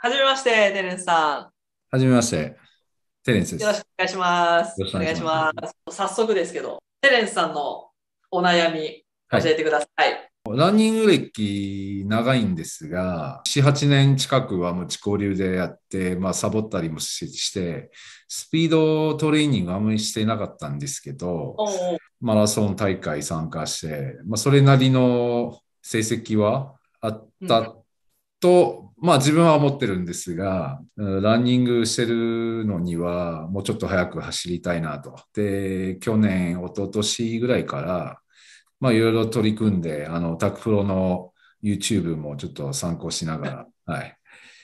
はじめまして、テレンスさはじめまして、テレンスん。ですよろしく。お願いします。よろしくお願いしおます。早速ですけど、テレンスさんのお悩み、はい教えてください。ランニング歴長いんですが、7、8年近くはもう自己流でやって、まあ、サボったりもしして、スピードトレーニングあんまりしてなかったんですけど、マラソン大会参加して、まあ、それなりの成績はあったと、まあ自分は思ってるんですが、うんランニングしてるのにはもうちょっと早く走りたいなと。で、去年、一昨年ぐらいから、まあいろいろ取り組んで、あの、タクプロの YouTube もちょっと参考しながら、はい。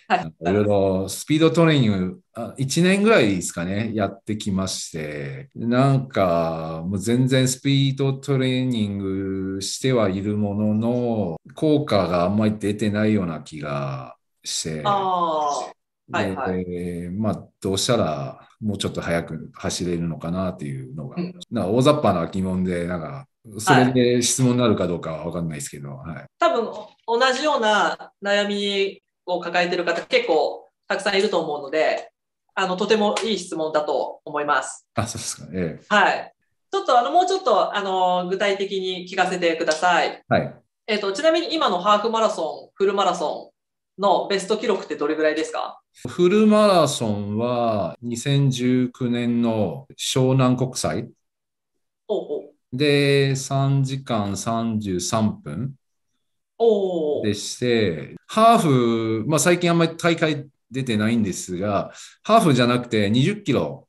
はい。いろいろスピードトレーニング、あ1年ぐらいですかね、やってきまして、なんか、もう全然スピードトレーニングしてはいるものの、効果があんまり出てないような気がして、はいはでまあ、どうしたらもうちょっと早く走れるのかなっていうのが、うんなんか大雑把な疑問で、なんか、それで質問になるかどうかはわかんないですけど、はい。多分お同じような悩みを抱えている方結構たくさんいると思うので、あの、とてもいい質問だと思います。あ、そうですか。えはい。ちょっとあの、もうちょっとあの、具体的に聞かせてください。えはい。えっ、と、ちなみに今のハーフマラソン、フルマラソンのベスト記録ってどれぐらいですか？フルマラソンは2019年の湘南国際。で3時間33分でして、ハーフ、まあ最近あんまり大会出てないんですが、ハーフじゃなくて20キロ、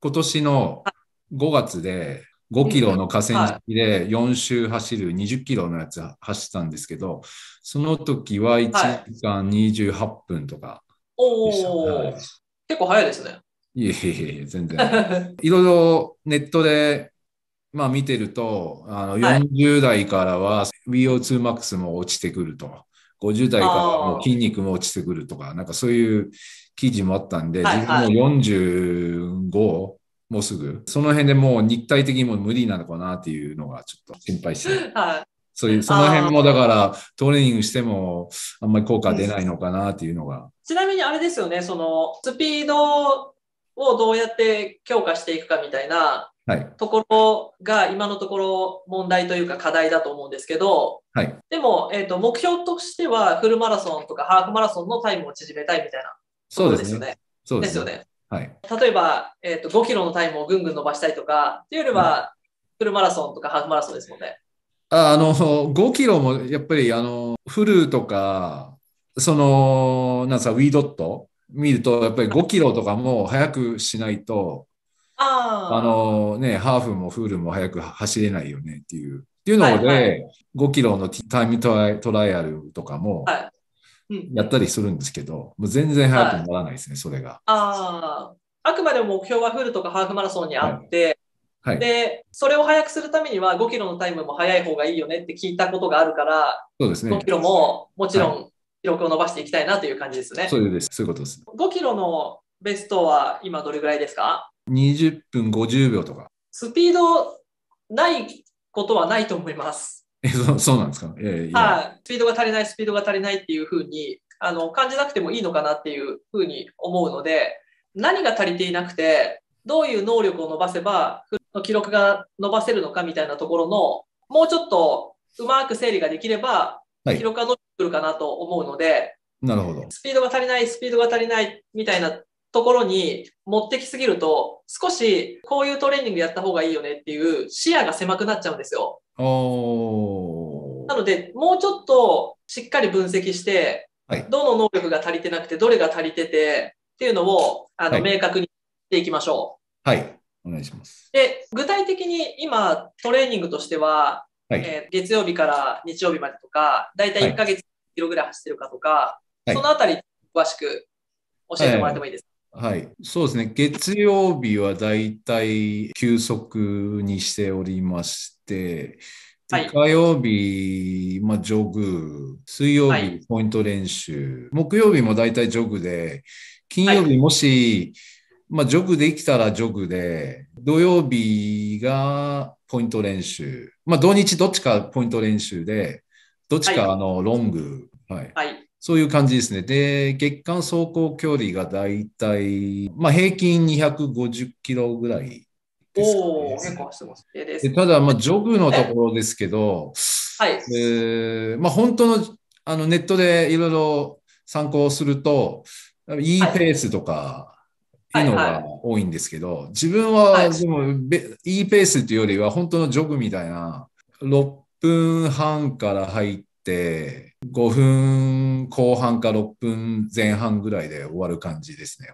今年の5月で5キロの河川敷で4周走る20キロのやつ走ったんですけど、その時は1時間28分とかはい。結構早いですね。いえいえいえ、全然。いろいろネットで、まあ見てると、あのはい。40代からは VO2max も落ちてくると。50代からはもう筋肉も落ちてくるとか、なんかそういう記事もあったんで、はい自分も45、もうすぐ、その辺でもう肉体的にも無理なのかなっていうのがちょっと心配して、はい。そういう、その辺もだからトレーニングしてもあんまり効果出ないのかなっていうのが、ちなみにあれですよね、その、スピードをどうやって強化していくかみたいなはい、ところが今のところ問題というか課題だと思うんですけど、はい。でも、えっ、と、目標としてはフルマラソンとかハーフマラソンのタイムを縮めたいみたいなとそうですね。そうですよ。ね。はい。例えば、えっ、と、5キロのタイムをぐんぐん伸ばしたいとか、っていうよりは、フルマラソンとかハーフマラソンですもんね。ああの、5キロもやっぱり、あの、フルとか、その、なんさ、ウィードット？見ると、やっぱり5キロとかも早くしないと、ああ。あのね、ハーフもフルも早く走れないよねっていう。っていうので、はいは5キロのタイムトライトライアルとかもはいうん、やったりするんですけど、もう全然早くならないですね、それが。ああ。あくまでも目標はフルとかハーフマラソンにあって、はい。で、それを速くするためには5キロのタイムも速い方がいいよねって聞いたことがあるから、そうですね5キ。ロももちろん記録を伸ばしていきたいなという感じですね。そうです。そういうことです。5キロのベストは今どれぐらいですか？20分50秒とか。スピードないことはないと思います。え、そうそうなんですか？はい。スピードが足りない、スピードが足りないっていうふうに、あの、感じなくてもいいのかなっていうふうに思うので、何が足りていなくて、どういう能力を伸ばせば、の記録が伸ばせるのかみたいなところの、もうちょっとうまく整理ができれば、はい記録が伸びてくるかなと思うので、なるほど。スピードが足りない、スピードが足りないみたいなところに持ってきすぎると、少しこういうトレーニングやった方がいいよねっていう視野が狭くなっちゃうんですよ。なので、もうちょっとしっかり分析して、はいどの能力が足りてなくて、どれが足りててっていうのをあの、はい明確にしていきましょはい。お願いします。う。で、具体的に今トレーニングとしては、はい。えー月曜日から日曜日までとか、だいたい1ヶ月キロぐらい走ってるかとか、はいそのあたり詳しく教えてもらってもいいですか、はい。そうですね。月曜日はだいたい休息にしておりまして、ではい。火曜日、まあ、ジョグ、水曜日はい、ポイント練習、木曜日もだいたいジョグで、金曜日もし、まあ、ジョグできたらジョグで、土曜日がポイント練習、まあ、土日どっちかポイント練習で、どっちはい。かあのロング、はい。はい。そういう感じですね。で、月間走行距離がだいたい、まあ平均250キロぐらいですかね、おお、結構走ってます。えでただ、まあ、ジョグのところですけど、はい。えーまあ、本当のあのネットでいろいろ参考すると、いいはいペースとか、いいのはいが多いんですけど、自分は、はいでも、べいいペースっていうよりは、本当のジョグみたいな、6分半から入って、5分後半か6分前半ぐらいで終わる感じですね。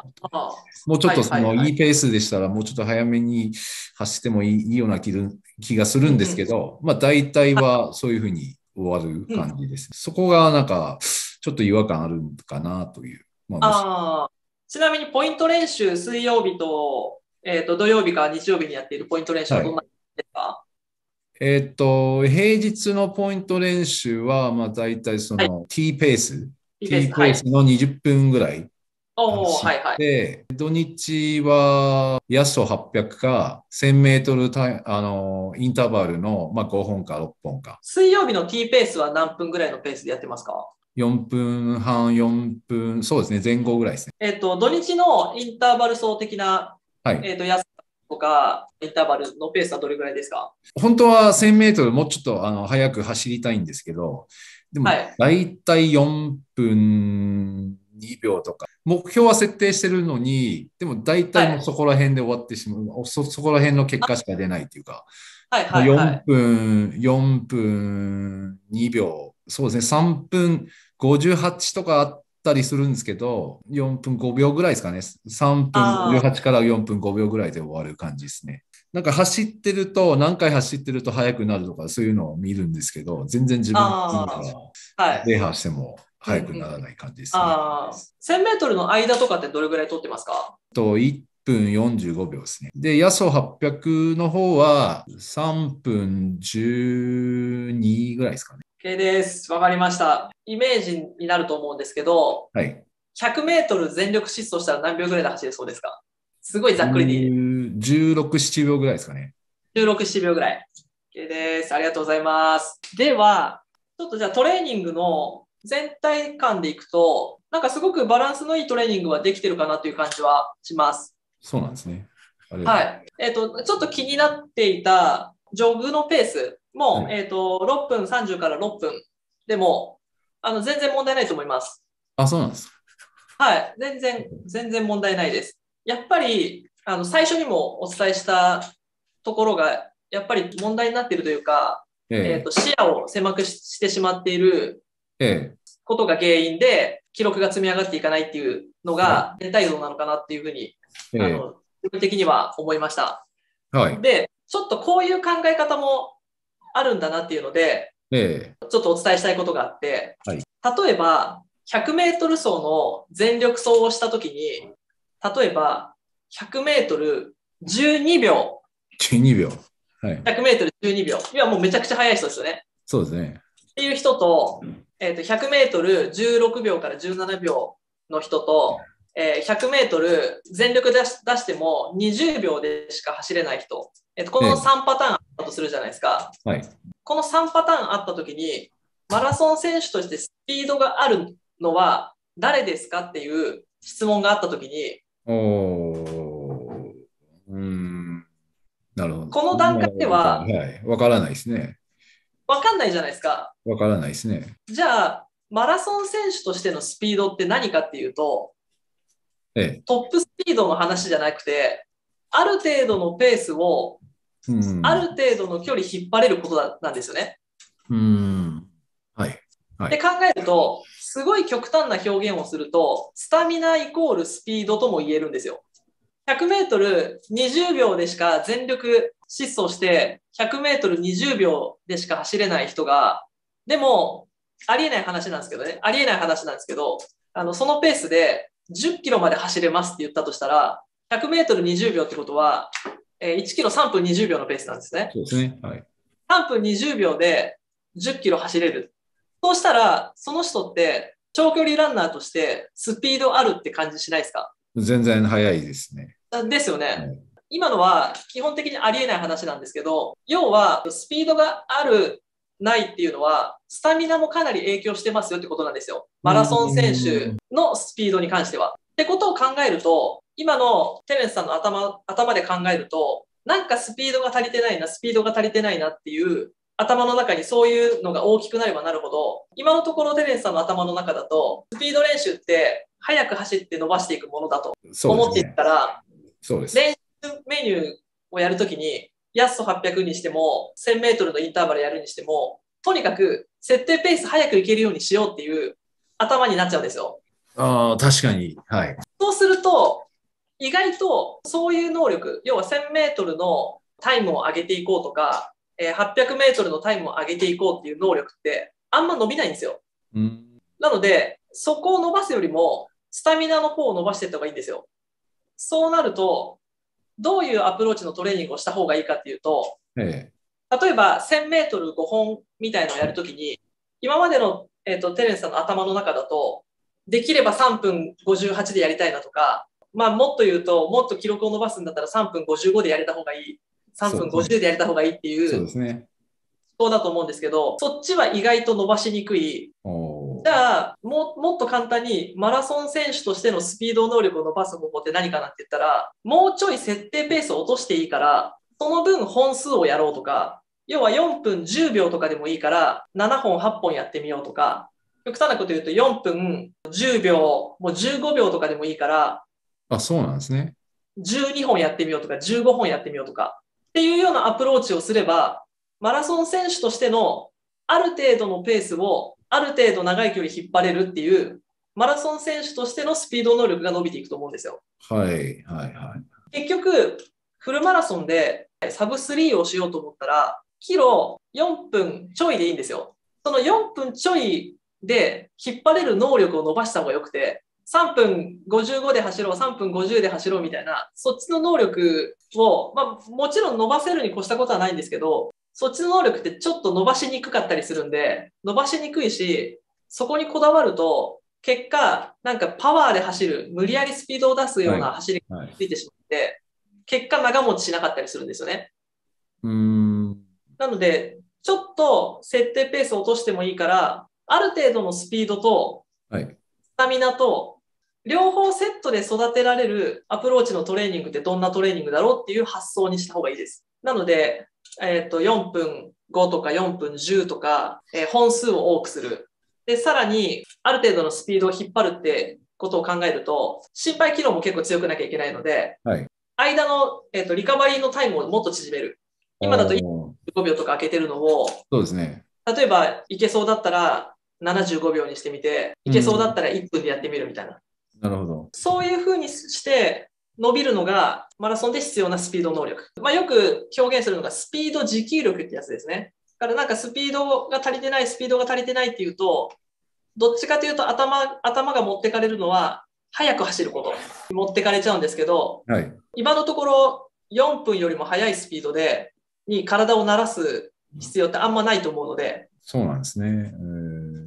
もうちょっとそのはいはいはいいいペースでしたら、もうちょっと早めに走ってもいいいいような気がするんですけど、まあ大体はそういうふうに終わる感じです。そこがなんか、ちょっと違和感あるかなという。まあ、あーちなみにポイント練習、水曜日と、えっ、と、土曜日か日曜日にやっているポイント練習はどんな感じですか、えーっと、平日のポイント練習は、まあ大体その T ペース、いい T ペース。の20分ぐらいおはいはい。で、土日は、ヤソ800か、1000メートルタイあの、インターバルの、まあ、5本か6本か。水曜日の T ペースは何分ぐらいのペースでやってますか？4分半、4分、そうですね、前後ぐらいですね。えっ、と、土日のインターバル走的な、はい。えっ、と、安さとか、インターバルのペースはどれぐらいですか？本当は1000メートルもうちょっとあの早く走りたいんですけど、でもはい、大体4分2秒とか、目標は設定してるのに、でも大体もうそこら辺で終わってしまう、そそこら辺の結果しか出ないっていうか、はいはいはい。4分、4分2秒、そうですね、3分58とかあったりするんですけど、4分5秒ぐらいですかね。3分あー58から4分5秒ぐらいで終わる感じですね。なんか走ってると、何回走ってると速くなるとか、そういうのを見るんですけど、全然自分あはい。でハしても速くならない感じですね。ああ、1000メートルの間とかってどれぐらい取ってますか？と1分45秒ですね。で、ヤソ800の方は3分12ぐらいですかね。OK です。わかりました。イメージになると思うんですけど、はい。100メートル全力疾走したら何秒ぐらいで走れそうですか？すごいざっくりでいい。16、7秒ぐらいですかね。16、7秒ぐらい。OK です。ありがとうございます。では、ちょっとじゃあトレーニングの全体感でいくと、なんかすごくバランスのいいトレーニングはできてるかなという感じはします。そうなんですね。いはい。えっ、と、ちょっと気になっていたジョグのペースも、はいえっ、と、6分30から6分でも、あの、全然問題ないと思います。あ、そうなんです。はい。全然、全然問題ないです。やっぱり、あの、最初にもお伝えしたところが、やっぱり問題になっているというか、えっ、えと、視野を狭くししてしまっているええことが原因で、記録が積み上がっていかないっていうのが、全体像なのかなっていうふうに、ええあの、自分的には思いました。えはい。で、ちょっとこういう考え方もあるんだなっていうので、ええちょっとお伝えしたいことがあって、はい例えば、100メートル走の全力走をしたときに、例えば、100メートル12秒、12秒。はい。100メートル12秒。いや、もうめちゃくちゃ速い人ですよね。そうですね。っていう人と、えっ、と、100メートル16秒から17秒の人と、えー100メートル全力出し出しても20秒でしか走れない人。えっ、と、このええ3パターンあったとするじゃないですか。はい。この3パターンあったときに、マラソン選手としてスピードがあるのは誰ですかっていう質問があったときに、おー。うーん。なるほど。この段階でははい。わからないですね。わかんないじゃないですか。わからないですね。じゃあ、マラソン選手としてのスピードって何かっていうと、ええ。トップスピードの話じゃなくて、ある程度のペースを、うん。ある程度の距離引っ張れることだなんですよね。うーん。はい。はいで考えると、すごい極端な表現をすると、スタミナイコールスピードとも言えるんですよ。100メートル20秒でしか全力疾走して、100メートル20秒でしか走れない人が、でも、ありえない話なんですけどね、ありえない話なんですけど、あの、そのペースで10キロまで走れますって言ったとしたら、100メートル20秒ってことは、えー1キロ3分20秒のペースなんですね。そうですね。はい。3分20秒で10キロ走れる。そうしたら、その人って長距離ランナーとしてスピードあるって感じしないですか？全然早いですね。ですよね。はい今のは基本的にありえない話なんですけど、要はスピードがあるないっていうのは、スタミナもかなり影響してますよってことなんですよ。マラソン選手のスピードに関しては。ってことを考えると、今のテレンスさんの頭、頭で考えると、なんかスピードが足りてないな、スピードが足りてないなっていう頭の中にそういうのが大きくなればなるほど、今のところテレンスさんの頭の中だと、スピード練習って速く走って伸ばしていくものだと思っていったら、そうです。練習メニューをやるときに、ヤスト800にしても、1000メートルのインターバルやるにしても、とにかく設定ペース早くいけるようにしようっていう頭になっちゃうんですよ。ああ、確かに。はい。そうすると、意外とそういう能力、要は1000メートルのタイムを上げていこうとか、えー800メートルのタイムを上げていこうっていう能力ってあんま伸びないんですよ。うん。なので、そこを伸ばすよりも、スタミナの方を伸ばしていった方がいいんですよ。そうなると、どういうアプローチのトレーニングをした方がいいかっていうと、え例えば1000メートル5本みたいのをやるときに、今までの、えっとテレンスさんの頭の中だと、できれば3分58でやりたいなとか、まあもっと言うと、もっと記録を伸ばすんだったら3分55でやれた方がいい。3分50でやれた方がいいっていえそううですね。思考だと思うんですけど、そっちは意外と伸ばしにくいじゃあ、も、もっと簡単にマラソン選手としてのスピード能力を伸ばす方法って何かなって言ったら、もうちょい設定ペースを落としていいから、その分本数をやろうとか、要は4分10秒とかでもいいから、7本8本やってみようとか、極端なこと言うと4分10秒、もう15秒とかでもいいから、あ、そうなんですね。12本やってみようとか、15本やってみようとか、っていうようなアプローチをすれば、マラソン選手としてのある程度のペースをある程度長い距離引っ張れるっていう、マラソン選手としてのスピード能力が伸びていくと思うんですよ。はい、はい、はい。結局、フルマラソンでサブ3をしようと思ったら、キロ4分ちょいでいいんですよ。その4分ちょいで引っ張れる能力を伸ばした方が良くて、3分55で走ろう、3分50で走ろうみたいな、そっちの能力を、まあもちろん伸ばせるに越したことはないんですけど、そっちの能力ってちょっと伸ばしにくかったりするんで、伸ばしにくいし、そこにこだわると、結果、なんかパワーで走る、無理やりスピードを出すような走りはい。ついてしまって、結果長持ちしなかったりするんですよね。うん。なので、ちょっと設定ペースを落としてもいいから、ある程度のスピードとはい。スタミナと、両方セットで育てられるアプローチのトレーニングってどんなトレーニングだろうっていう発想にした方がいいです。なので、えっ、と、4分5とか4分10とか、えー本数を多くする。で、さらに、ある程度のスピードを引っ張るってことを考えると、心肺機能も結構強くなきゃいけないので、はい間の、えっとリカバリーのタイムをもっと縮める。今だとおー5秒とか空けてるのを、そうですね。例えば、いけそうだったら75秒にしてみて、いけそうだったら1分でやってみるみたいな。なるほど。そういう風にして伸びるのがマラソンで必要なスピード能力。まあ、よく表現するのがスピード持久力ってやつですね。だからなんかスピードが足りてない、スピードが足りてないっていうと、どっちかというと頭、頭が持ってかれるのは速く走ることに持ってかれちゃうんですけど、はい。今のところ4分よりも速いスピードで、に体を慣らす必要ってあんまないと思うので、そうなんですね。えー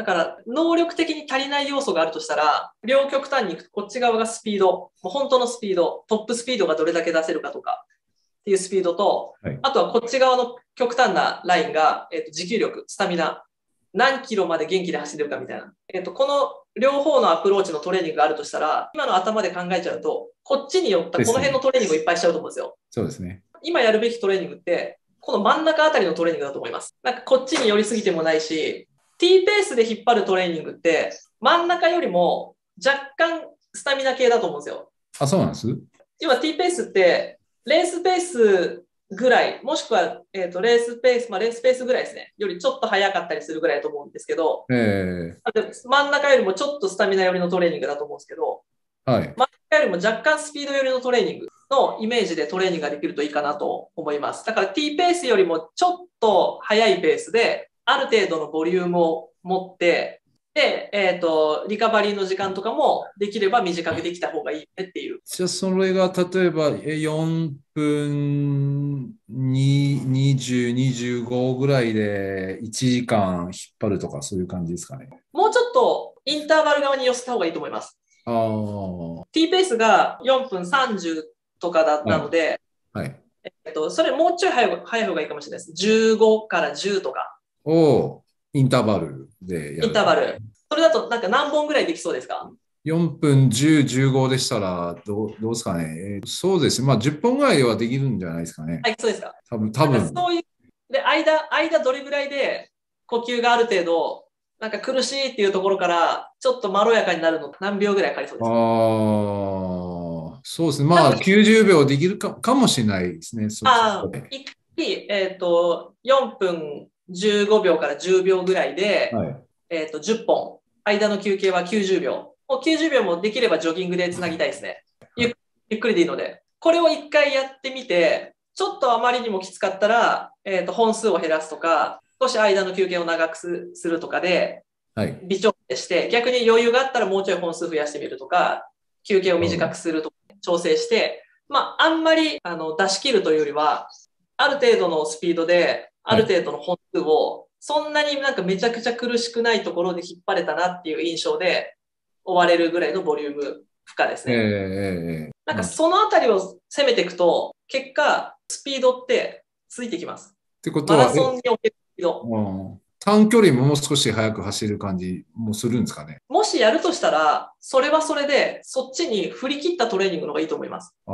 だから、能力的に足りない要素があるとしたら、両極端に行くと、こっち側がスピード、もう本当のスピード、トップスピードがどれだけ出せるかとか、っていうスピードと、はいあとはこっち側の極端なラインが、えっ、と、持久力、スタミナ、何キロまで元気で走れるかみたいな。えっ、と、この両方のアプローチのトレーニングがあるとしたら、今の頭で考えちゃうと、こっちによったこの辺のトレーニングをいっぱいしちゃうと思うんですよ。そうですね。今やるべきトレーニングって、この真ん中あたりのトレーニングだと思います。なんかこっちに寄りすぎてもないし、T ペースで引っ張るトレーニングって、真ん中よりも若干スタミナ系だと思うんですよ。あ、そうなんです？今 T ペースって、レースペースぐらい、もしくは、えー、とレースペース、まあ、レースペースぐらいですね。よりちょっと速かったりするぐらいだと思うんですけど、えあと真ん中よりもちょっとスタミナ寄りのトレーニングだと思うんですけど、ーはい。真ん中よりも若干スピード寄りのトレーニングのイメージでトレーニングができるといいかなと思います。だから T ペースよりもちょっと速いペースで、ある程度のボリュームを持って、で、えっ、と、リカバリーの時間とかもできれば短くできた方がいいねっていう。じゃあ、それが例えばえ4分に20、25ぐらいで1時間引っ張るとか、そういう感じですかね。もうちょっとインターバル側に寄せた方がいいと思います。ああ、は T ペースが4分30とかだったので、い。えっと、それもうちょい早い早い方がいいかもしれないです。15から10とか。をインターバルでやる。インターバル。それだとなんか何本ぐらいできそうですか？4分10、15でしたらどう、どうですかね。えーそうですね。まあ10本ぐらいはできるんじゃないですかね。はい、そうですか。多分、多分。そういう、で、間、間どれぐらいで呼吸がある程度、なんか苦しいっていうところから、ちょっとまろやかになるの何秒ぐらいかかりそうですか？ああ、そうですね。まあ90秒できるかかもしれないですね。そう一回、えっ、と、4分15秒から10秒ぐらいで、はい。えっ、と、10本。間の休憩は90秒。もう90秒もできればジョギングでつなぎたいですね。ゆっゆっくりでいいので。これを一回やってみて、ちょっとあまりにもきつかったら、えっ、と、本数を減らすとか、少し間の休憩を長くすするとかで、はい。微調整して、逆に余裕があったらもうちょい本数増やしてみるとか、休憩を短くするとか、調整して、まあ、あんまりあの出し切るというよりは、ある程度のスピードで、ある程度の本数を、そんなになんかめちゃくちゃ苦しくないところで引っ張れたなっていう印象で終われるぐらいのボリューム負荷ですええね。ええなんかそのあたりを攻めていくと、結果、スピードってついてきます。ってことはマラ、ソンにおけるスピード。うん短距離ももう少し速く走る感じもするんですかね？もしやるとしたら、それはそれで、そっちに振り切ったトレーニングの方がいいと思います。あ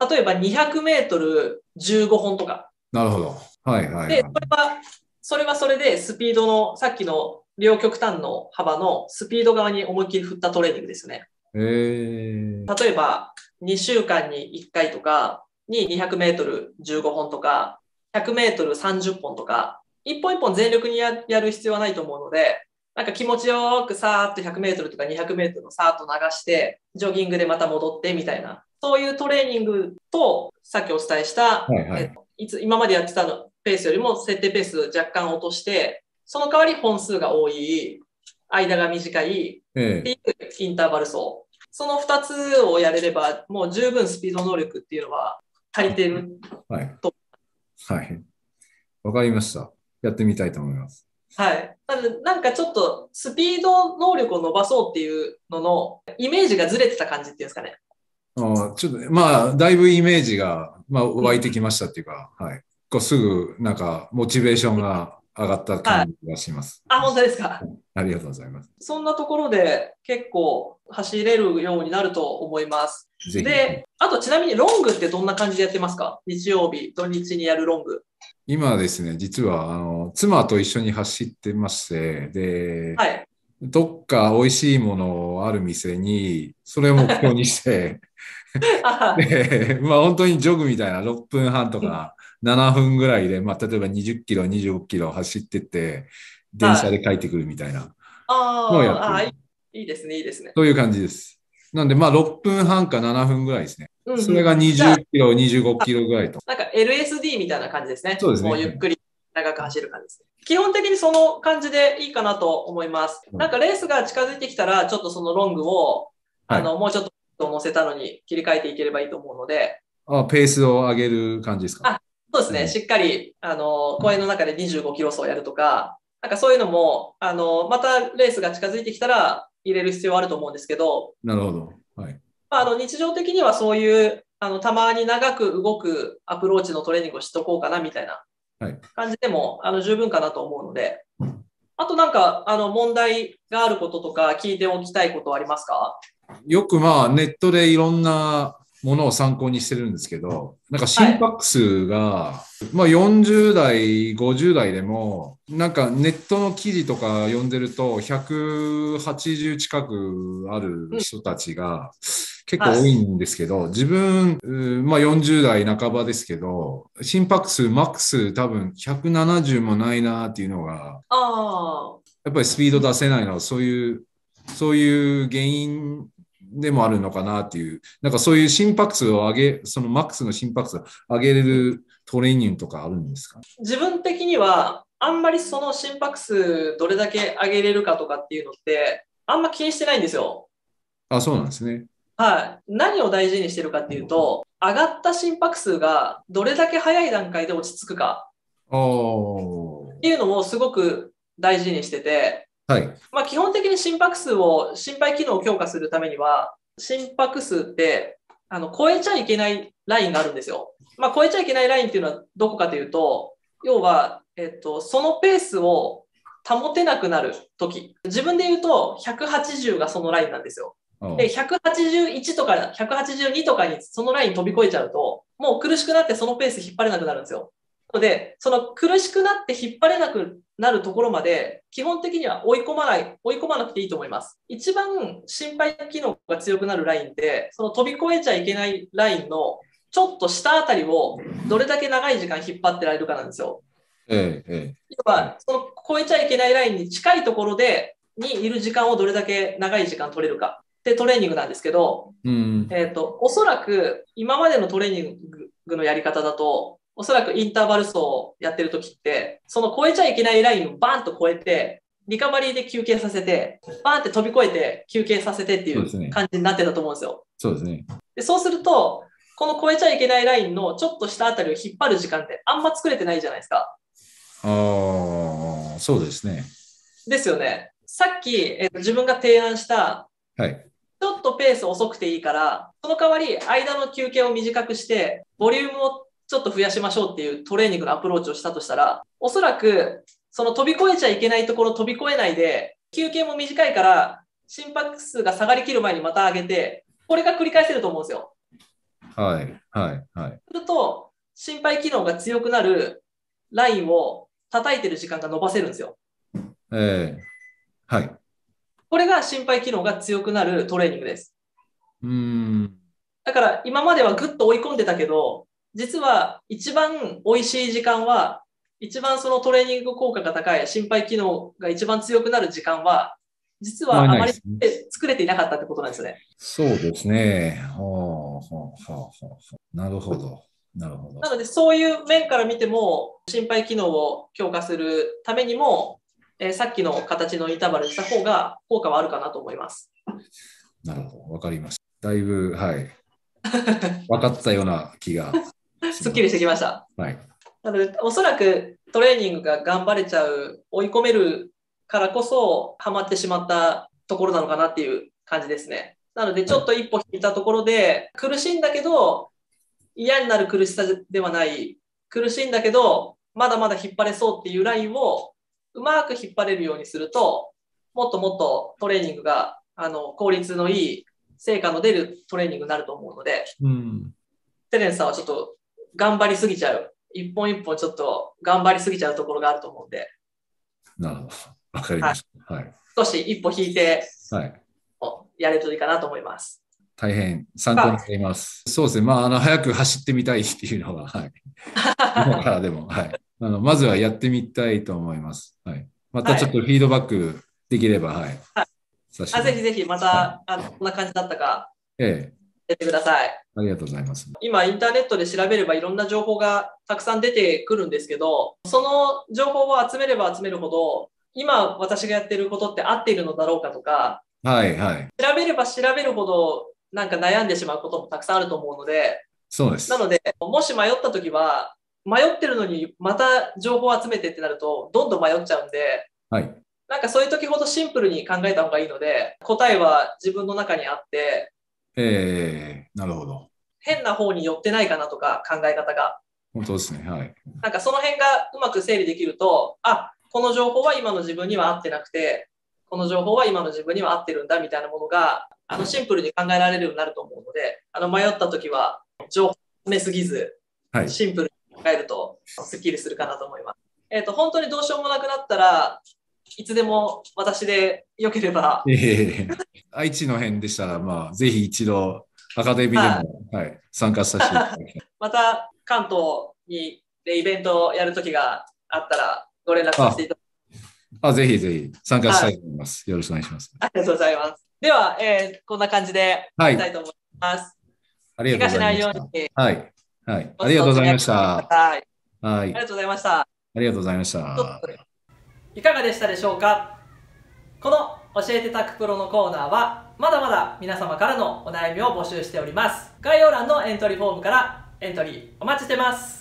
あ、例えば200メートル15本とか。なるほど。はいはい、で、はいそれは、それはそれでスピードの、さっきの両極端の幅のスピード側に思いっきり振ったトレーニングですね。ええ例えば、2週間に1回とかに200メートル15本とか、100メートル30本とか、一本一本全力にややる必要はないと思うので、なんか気持ちよくさーっと100メートルとか200メートルをさーっと流して、ジョギングでまた戻ってみたいな、そういうトレーニングと、さっきお伝えした、はいつ今までやってたのペースよりも設定ペース若干落として、その代わり本数が多い、間が短い、えっていうインターバル走。その2つをやれれば、もう十分スピード能力っていうのは足りてる。えはいと。はい。わかりました。やってみたいと思います。はい。なんかちょっとスピード能力を伸ばそうっていうののイメージがずれてた感じっていうんですかね。ああちょっと、まあ、だいぶイメージが、まあ、湧いてきましたっていうか、はい。こうすぐ、なんか、モチベーションが上がった感じがします。あ、本当ですか？ありがとうございます。そんなところで結構走れるようになると思います。で、あとちなみにロングってどんな感じでやってますか？日曜日、土日にやるロング。今ですね、実は、あの、妻と一緒に走ってまして、で、はい。どっか美味しいものある店に、それを目標にして、あで、まあ本当にジョグみたいな6分半とか7分ぐらいで、まあ例えば20キロ、25キロ走ってって、電車で帰ってくるみたいな、あもうやってるーあー、いいですね、いいですね。そういう感じです。なんでまあ6分半か7分ぐらいですね。うんうんそれがじゃあ20キロ、25キロぐらいと。なんか LSD みたいな感じですね。そうですねもうゆっくり長く走る感じですね。基本的にその感じでいいかなと思います。うんなんかレースが近づいてきたら、ちょっとそのロングを、はいあの、もうちょっと乗せたのに切り替えていければいいと思うので、あペースを上げる感じですか？そうですね、うんしっかり、あの、公園の中で25キロ走をやるとか、なんかそういうのも、あの、またレースが近づいてきたら入れる必要はあると思うんですけど、なるほど。はい。まあ、あの日常的にはそういうあのたまに長く動くアプローチのトレーニングをしとこうかなみたいなはい感じでも、あの十分かなと思うので、あとなんかあの問題があることとか聞いておきたいことはありますか？よくまあネットでいろんなものを参考にしてるんですけど、なんか心拍数が、まあ40代、50代でも、なんかネットの記事とか読んでると、180近くある人たちが結構多いんですけど、自分、うーまあ40代半ばですけど、心拍数マックス多分170もないなっていうのが、あやっぱりスピード出せないのは、そういう、そういう原因でもあるのかなっていう、なんかそういう心拍数を上げ、そのマックスの心拍数を上げれるトレーニングとかあるんですか？あ、自分的にはあんまりその心拍数どれだけ上げれるかとかっていうのって、あんま気にしてないんですよ。あ、そうなんですね。はい。何を大事にしてるかっていうと、上がった心拍数がどれだけ早い段階で落ち着くか。おっていうのをすごく大事にしてて、はい。まあ、基本的に心拍数を、心肺機能を強化するためには、心拍数って、あの、超えちゃいけないラインがあるんですよ。まあ、超えちゃいけないラインっていうのはどこかというと、要は、えっと、そのペースを保てなくなる時自分で言うと180がそのラインなんですよ。で、181とか182とかにそのライン飛び越えちゃうと、もう苦しくなってそのペース引っ張れなくなるんですよ。ので、その苦しくなって引っ張れなくなるところまで、基本的には追い込まない、追い込まなくていいと思います。一番心配機能が強くなるラインって、その飛び越えちゃいけないラインのちょっと下あたりをどれだけ長い時間引っ張ってられるかなんですよ。ええ、要は、その超えちゃいけないラインに近いところで、にいる時間をどれだけ長い時間取れるかってトレーニングなんですけど、うん、えっ、ー、と、おそらく今までのトレーニングのやり方だと、おそらくインターバル走をやってる時って、その超えちゃいけないラインをバーンと超えて、リカバリーで休憩させて、バーンって飛び越えて休憩させてっていう感じになってたと思うんですよ。そうですね。でそうすると、この超えちゃいけないラインのちょっと下あたりを引っ張る時間ってあんま作れてないじゃないですか。ああ、そうですね。ですよね。さっき、え自分が提案した、はい、ちょっとペース遅くていいから、その代わり間の休憩を短くして、ボリュームをちょっと増やしましょうっていうトレーニングのアプローチをしたとしたら、おそらく、その飛び越えちゃいけないところ飛び越えないで、休憩も短いから、心拍数が下がりきる前にまた上げて、これが繰り返せると思うんですよ。はい、はい、はい。すると、心肺機能が強くなるラインを叩いてる時間が伸ばせるんですよ。ええー、はい。これが心肺機能が強くなるトレーニングです。うん。だから今まではぐっと追い込んでたけど、実は一番美味しい時間は、一番そのトレーニング効果が高い心肺機能が一番強くなる時間は、実はあまり作れていなかったってことなんですね。そうですね。はあはあはあ、なるほど。なるほど。なので、そういう面から見ても、心肺機能を強化するためにも、えー、さっきの形のインターバルにした方が効果はあるかなと思います。なるほど。わかりました。だいぶ、はい。分かったような気が。すっきりしてきました。はい。なので、おそらくトレーニングが頑張れちゃう、追い込めるからこそ、ハマってしまったところなのかなっていう感じですね。なので、ちょっと一歩引いたところで、苦しいんだけど、嫌になる苦しさではない、苦しいんだけど、まだまだ引っ張れそうっていうラインをうまく引っ張れるようにすると、もっともっとトレーニングがあの効率のいい成果の出るトレーニングになると思うので、うん、テレンさんはちょっと頑張りすぎちゃう。一本一本ちょっと頑張りすぎちゃうところがあると思うんで。なるほど。わかりました。はい。少し一歩引いて、はい。やれるといいかなと思います。大変参考になります。そうですね。まあ、あの、早く走ってみたいっていうのは、はい。今からでも、はい。あの、まずはやってみたいと思います。はい。またちょっとフィードバックできれば、はい。はい、あぜひぜひ、また、はい、あこんな感じだったか、ええ。やってください。ありがとうございます。今、インターネットで調べればいろんな情報がたくさん出てくるんですけど、その情報を集めれば集めるほど、今私がやってることって合っているのだろうかとか、はいはい。調べれば調べるほどなんか悩んでしまうこともたくさんあると思うので、そうです。なので、もし迷った時は、迷ってるのにまた情報を集めてってなると、どんどん迷っちゃうんで、はい。なんかそういう時ほどシンプルに考えた方がいいので、答えは自分の中にあって、ええー、なるほど。変な方に寄ってないかなとか、考え方が。本当ですね。はい。なんかその辺がうまく整理できると、あ、この情報は今の自分には合ってなくて、この情報は今の自分には合ってるんだみたいなものが、あのシンプルに考えられるようになると思うので、あの迷った時は情報詰めすぎず、はい、シンプルに考えるとスッキリするかなと思います。えっ、ー、と、本当にどうしようもなくなったら、いつでも私でよければ。えー、愛知の辺でしたら、まあ、ぜひ一度、アカデミーでも、はい、はい、参加させていただきたい。また、関東にでイベントをやるときがあったら、ご連絡させていただきます。あぜひぜひ参加したいと思います、はい、よろしくお願いします。ありがとうございます。では、えー、こんな感じでいきたいと思います。ありがとうございました。はい。はい。ありがとうございました。はい。ありがとうございました。ありがとうございました。いかがでしたでしょうか？この教えてタクプロのコーナーは、まだまだ皆様からのお悩みを募集しております。概要欄のエントリーフォームからエントリーお待ちしてます。